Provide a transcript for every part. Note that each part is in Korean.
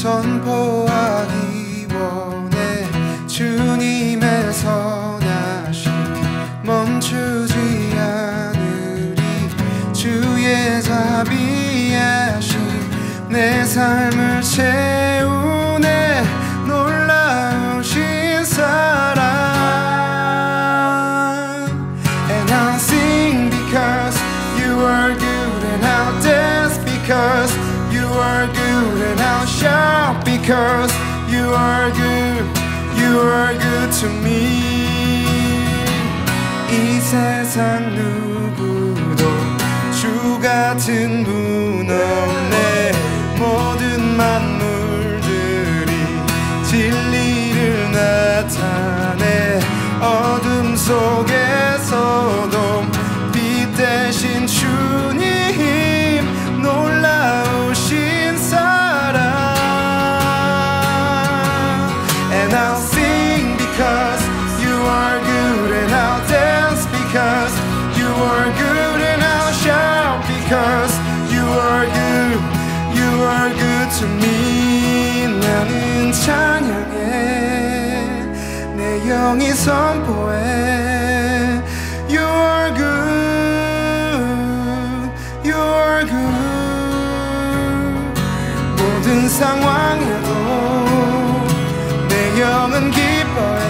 선포하기 원해 주님의 선하심 멈추지 않으리 주의 자비하심 내 삶을 채 are good And I'll shout because you are good You are good to me 이 세상 누구도 주 같은 분 없네 모든 만물들이 진리를 나타내 어둠 속에 숨이 나는 찬양해 내 영이 선포해 You are good You are good 모든 상황에도 내 영은 기뻐해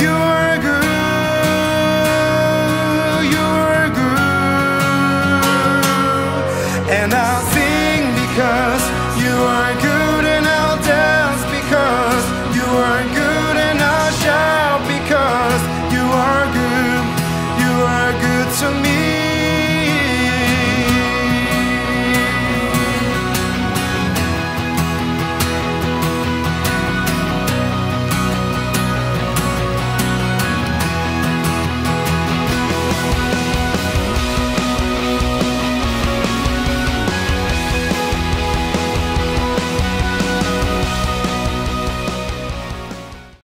You are good You are good And I Cause you are good.